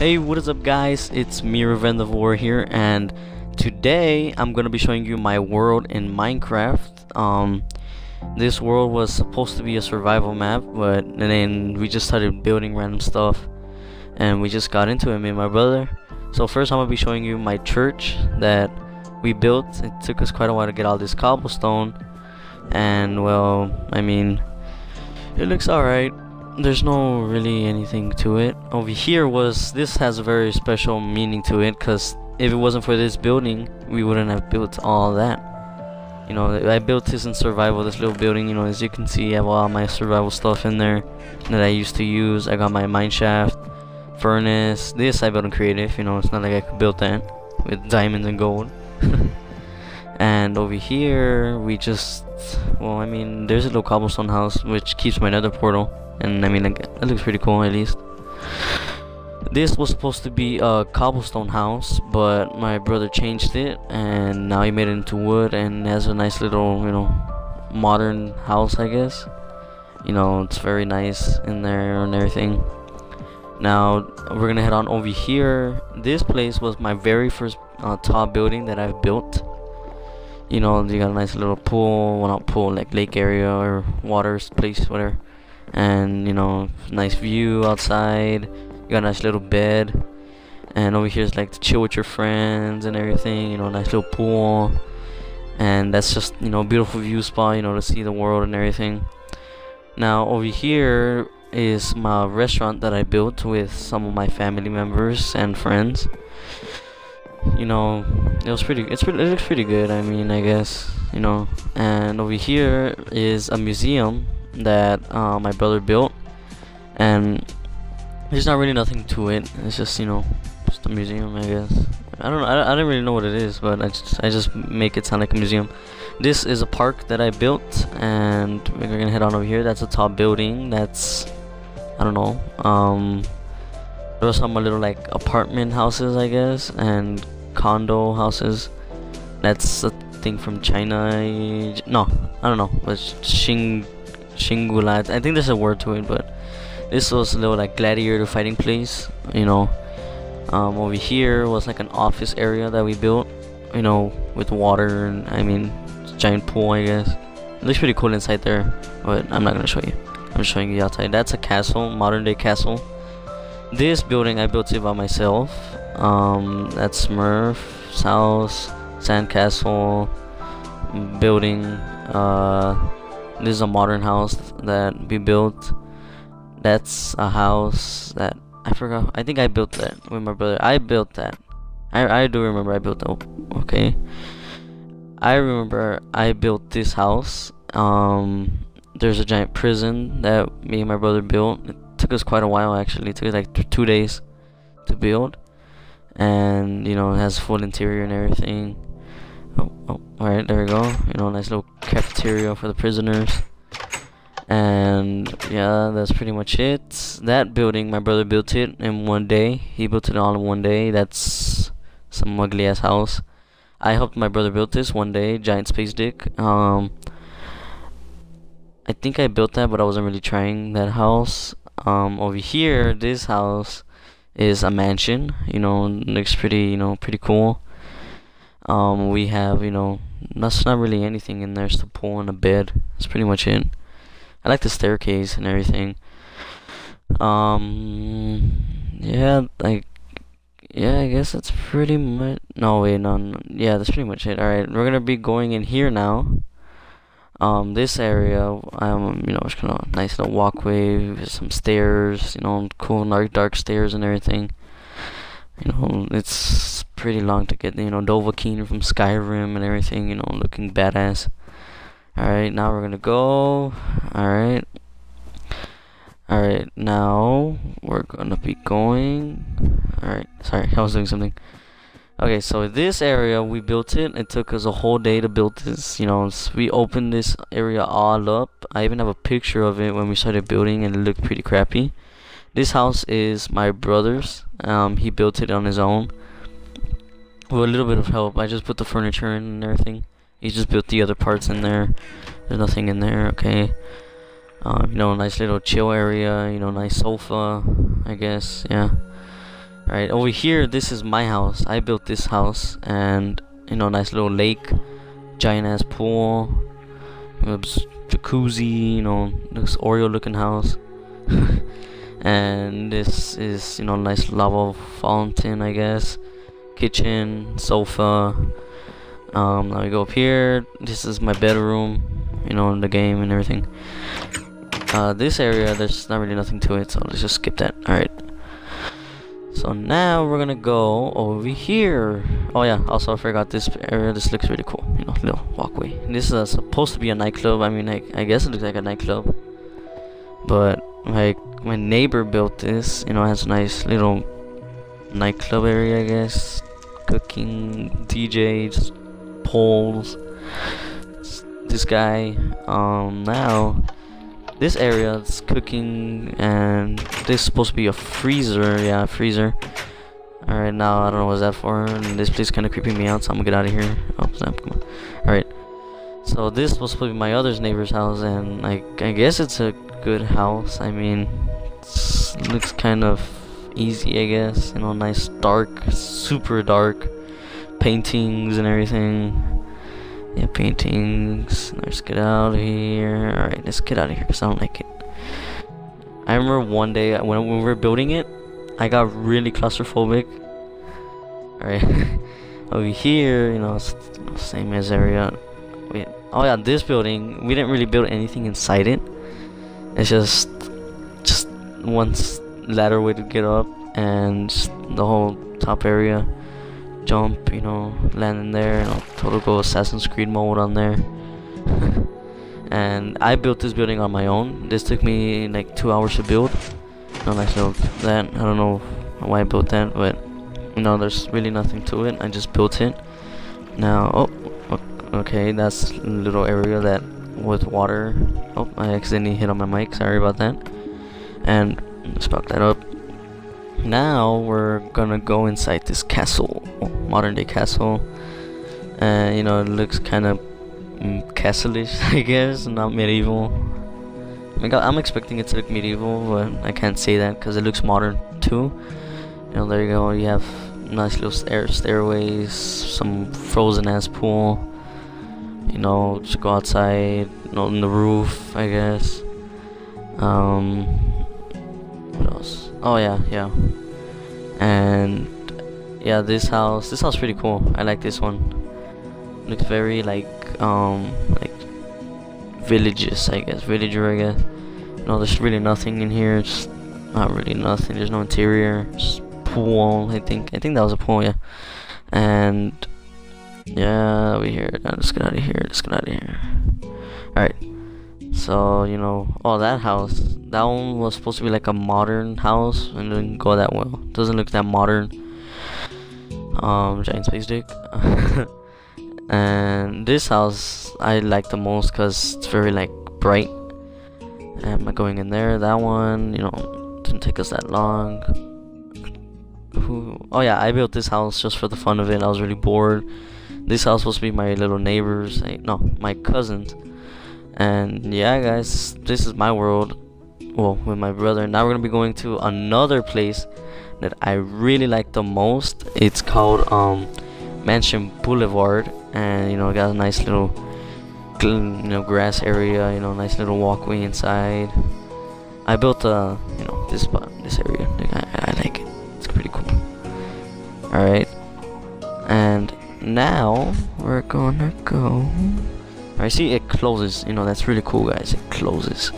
Hey, what is up guys? It's me, Revendivore here, and today I'm gonna be showing you my world in Minecraft. Um, this world was supposed to be a survival map, but then we just started building random stuff, and we just got into it, me and my brother. So first I'm gonna be showing you my church that we built. It took us quite a while to get all this cobblestone, and well, I mean, it looks alright there's no really anything to it. Over here was this has a very special meaning to it because if it wasn't for this building we wouldn't have built all that. You know I built this in survival this little building you know as you can see I have all my survival stuff in there that I used to use. I got my mine shaft furnace. This I built in creative you know it's not like I could build that with diamonds and gold. And over here we just well I mean there's a little cobblestone house which keeps my nether portal and I mean like, it looks pretty cool at least. This was supposed to be a cobblestone house but my brother changed it and now he made it into wood and has a nice little you know modern house I guess. You know it's very nice in there and everything. Now we're gonna head on over here. This place was my very first uh, top building that I've built you know you got a nice little pool well not pool like lake area or waters place whatever. And you know nice view outside. You got a nice little bed. And over here is like to chill with your friends and everything you know nice little pool. And that's just you know beautiful view spot you know to see the world and everything. Now over here is my restaurant that I built with some of my family members and friends you know it was pretty it's pretty it looks pretty good I mean I guess you know. And over here is a museum that uh, my brother built and there's not really nothing to it. It's just you know just a museum I guess. I don't I, I don't really know what it is but I just I just make it sound like a museum. This is a park that I built and we're gonna head on over here. That's a top building that's I don't know um there was some little like apartment houses I guess and condo houses that's a thing from China no I don't know it's Xing Shingula. I think there's a word to it, but this was a little like gladiator fighting place. You know, um, over here was like an office area that we built. You know, with water and I mean, giant pool. I guess it looks pretty cool inside there, but I'm not gonna show you. I'm showing you outside. That's a castle, modern day castle. This building I built it by myself. Um, that's Smurf's house, sandcastle, building. Uh, this is a modern house that we built. That's a house that I forgot I think I built that with my brother. I built that. I, I do remember I built that okay. I remember I built this house. Um there's a giant prison that me and my brother built took us quite a while actually it took like two days to build and you know it has full interior and everything Oh, oh, alright, there we go. You know, nice little cafeteria for the prisoners. And yeah, that's pretty much it. That building, my brother built it in one day. He built it all in one day. That's some ugly ass house. I helped my brother build this one day, giant space dick. Um, I think I built that, but I wasn't really trying that house. Um, over here, this house is a mansion. You know, looks pretty, you know, pretty cool. Um, we have, you know, that's not really anything in there. It's the pool and a bed. That's pretty much it. I like the staircase and everything. Um, yeah, like, yeah, I guess that's pretty much. No, wait, no, no yeah, that's pretty much it. All right, we're gonna be going in here now. Um, this area, um, you know, it's kind of nice little walkway with some stairs, you know, cool dark, dark stairs and everything. You know, it's pretty long to get, you know, Dovahkiin from Skyrim and everything, you know, looking badass. Alright, now we're gonna go. Alright. Alright, now we're gonna be going. Alright, sorry, I was doing something. Okay, so this area, we built it. It took us a whole day to build this. You know, we opened this area all up. I even have a picture of it when we started building and it looked pretty crappy. This house is my brother's. Um, he built it on his own. With a little bit of help. I just put the furniture in and everything. He just built the other parts in there. There's nothing in there, okay. Um, you know, a nice little chill area, you know, nice sofa, I guess, yeah. Alright, over here, this is my house. I built this house, and you know, nice little lake, giant ass pool, jacuzzi, you know, this Oreo looking house. and this is, you know, nice lava fountain, I guess. Kitchen, sofa. Um, now we go up here. This is my bedroom, you know, the game and everything. Uh, this area, there's not really nothing to it, so let's just skip that. Alright. So now we're gonna go over here. Oh yeah, also I forgot this area. This looks really cool. You know, little walkway. This is uh, supposed to be a nightclub. I mean, I, I guess it looks like a nightclub. But like my neighbor built this. You know, has a nice little nightclub area. I guess cooking, DJs, poles. This guy. Um, now this area is cooking and this is supposed to be a freezer yeah freezer. All right now i don't know what's that for. And this place kind of creeping me out so i'm gonna get out of here. Oh snap come on. All right so this was supposed to be my other neighbor's house and I, I guess it's a good house. I mean looks kind of easy i guess. You know nice dark super dark paintings and everything yeah, paintings. Let's get out of here. Alright, let's get out of here because I don't like it. I remember one day when we were building it, I got really claustrophobic. Alright, over here, you know, same as area. Wait, oh yeah, this building, we didn't really build anything inside it. It's just, just one ladder way to get up and the whole top area jump, you know, land in there, and I'll total go Assassin's Creed mode on there. and I built this building on my own. This took me like two hours to build. No, little that. I don't know why I built that, but you know, there's really nothing to it. I just built it. Now, oh, okay, that's a little area that with water. Oh, I accidentally hit on my mic. Sorry about that. And let's fuck that up. Now we're gonna go inside this castle, modern day castle. And you know, it looks kind of mm, castle-ish, I guess, not medieval. I mean, I'm expecting it to look medieval, but I can't say that because it looks modern too. You know, there you go. You have nice little stair stairways, some frozen ass pool. You know, just go outside, you know, on the roof, I guess. Um, what else? Oh yeah, yeah. And yeah, this house, this house is pretty cool. I like this one. Looks very like um like villages, I guess, villager, I guess. No, there's really nothing in here. It's not really nothing. There's no interior. Just pool, I think. I think that was a pool, yeah. And yeah, over here. Let's get out of here. Let's get out of here. All right. So, you know, oh, that house, that one was supposed to be like a modern house and didn't go that well. Doesn't look that modern. Um, giant space dick. and this house I like the most because it's very like bright. Am I going in there? That one, you know, didn't take us that long. Who? Oh yeah, I built this house just for the fun of it. I was really bored. This house was supposed to be my little neighbors. No, my cousins and yeah, guys, this is my world. Well, with my brother. Now we're gonna be going to another place that I really like the most. It's called um, Mansion Boulevard, and you know, got a nice little, you know, grass area. You know, nice little walkway inside. I built uh, you know, this spot, this area. I, I like it. It's pretty cool. All right, and now we're gonna go. I see it closes, you know, that's really cool guys, it closes.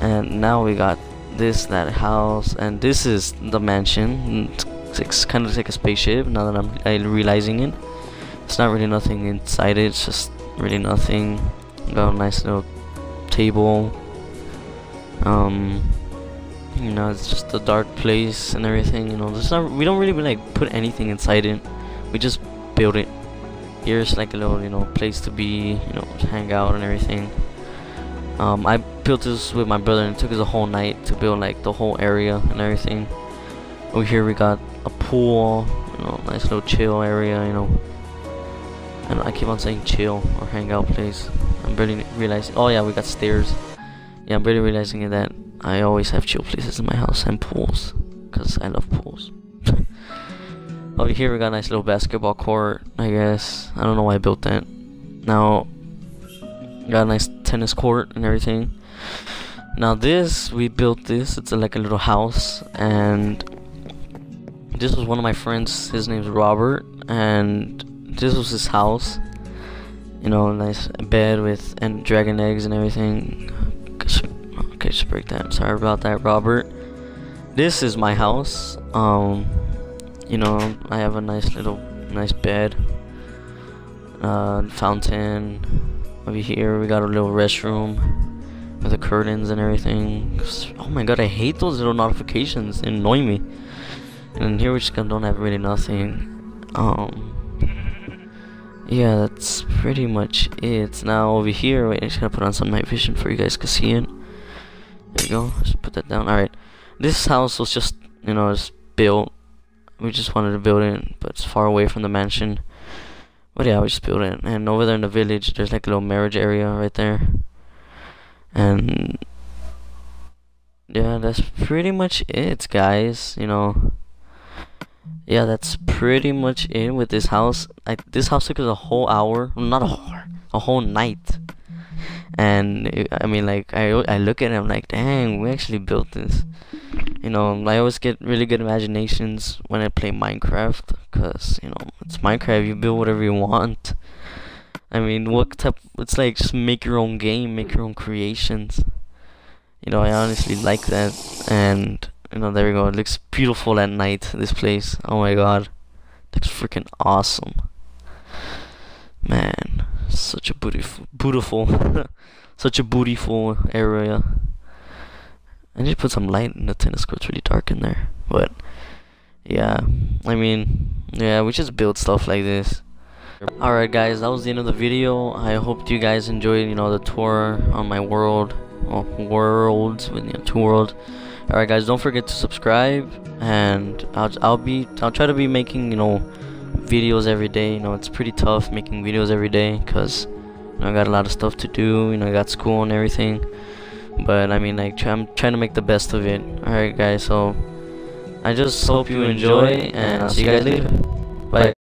And now we got this, that house, and this is the mansion. It's kind of like a spaceship now that I'm, I'm realizing it. It's not really nothing inside it, it's just really nothing. Got a nice little table. Um, you know, it's just a dark place and everything. You know, there's not. We don't really like put anything inside it. We just build it here's like a little you know place to be you know hang out and everything. Um, I built this with my brother and it took us a whole night to build like the whole area and everything. Over here we got a pool you know nice little chill area you know. And I keep on saying chill or hangout place. I'm barely realizing oh yeah we got stairs. Yeah I'm barely realizing that I always have chill places in my house and pools because I love pools Over here we got a nice little basketball court, I guess. I don't know why I built that. Now, got a nice tennis court and everything. Now this, we built this, it's like a little house, and this was one of my friends, his name's Robert, and this was his house. You know, nice bed with and dragon eggs and everything. Okay, just break that. Sorry about that, Robert. This is my house. Um, you know, I have a nice little, nice bed. Uh, fountain. Over here, we got a little restroom with the curtains and everything. Oh my god, I hate those little notifications. They annoy me. And here we just don't have really nothing. Um, yeah, that's pretty much it. Now over here, wait, I'm just gonna put on some night vision for you guys to see it. There you go. Just put that down. All right. This house was just, you know, just built. We just wanted to build it, but it's far away from the mansion. But yeah, we just built it. And over there in the village, there's like a little marriage area right there. And yeah, that's pretty much it, guys. You know, yeah, that's pretty much it with this house. Like this house took us a whole hour, not a whole, a whole night. And it, I mean, like I I look at it, I'm like, dang, we actually built this. You know, I always get really good imaginations when I play Minecraft, cause you know it's Minecraft. You build whatever you want. I mean, what type? It's like just make your own game, make your own creations. You know, I honestly like that, and you know, there we go. It looks beautiful at night. This place. Oh my god, it looks freaking awesome. Man, such a beautiful, beautiful, such a beautiful area. I need to put some light in the tennis court. It's really dark in there, but yeah, I mean, yeah, we just build stuff like this. Alright guys, that was the end of the video. I hope you guys enjoyed, you know, the tour on my world. Well, worlds, with you know, two worlds. Alright guys, don't forget to subscribe. And I'll, I'll be, I'll try to be making, you know, videos every day. You know, it's pretty tough making videos every day. Because, you know, I got a lot of stuff to do. You know, I got school and everything. But, I mean, like, try, I'm trying to make the best of it. Alright guys, so... I just hope you enjoy, and I'll see you guys later. Bye.